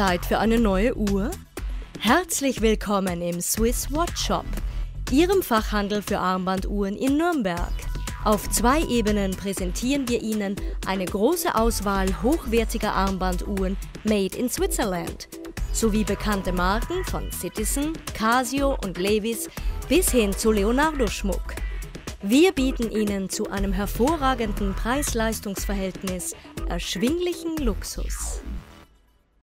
Zeit für eine neue Uhr? Herzlich willkommen im Swiss Watch Shop, Ihrem Fachhandel für Armbanduhren in Nürnberg. Auf zwei Ebenen präsentieren wir Ihnen eine große Auswahl hochwertiger Armbanduhren made in Switzerland sowie bekannte Marken von Citizen, Casio und Levis bis hin zu Leonardo-Schmuck. Wir bieten Ihnen zu einem hervorragenden Preis-Leistungs-Verhältnis erschwinglichen Luxus.